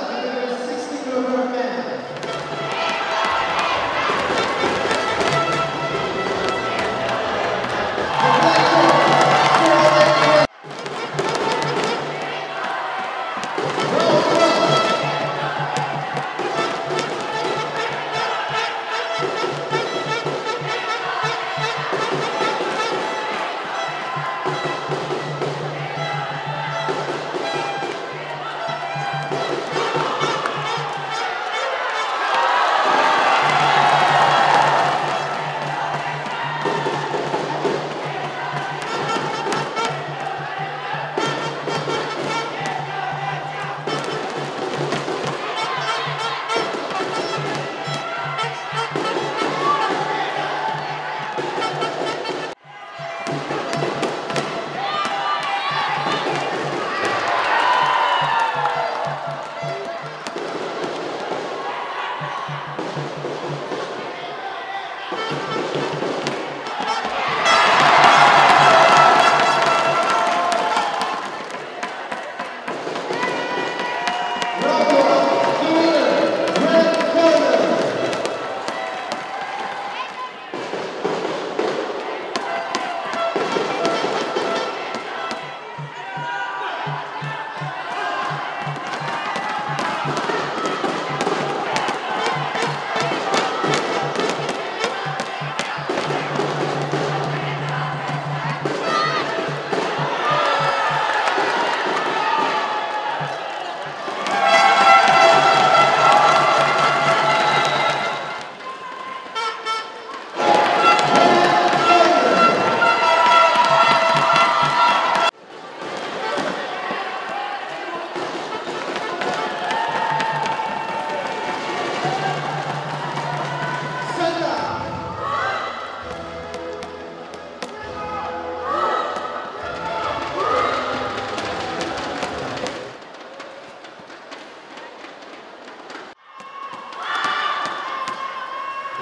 Hallelujah.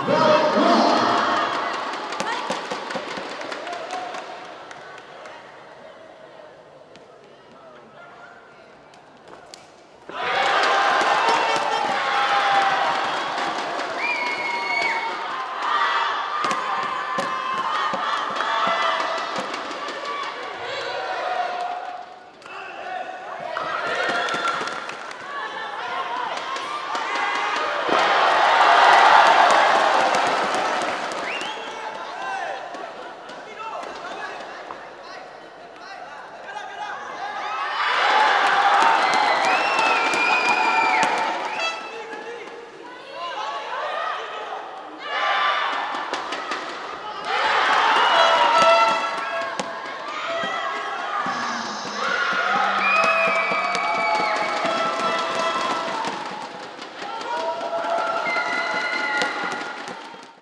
Go!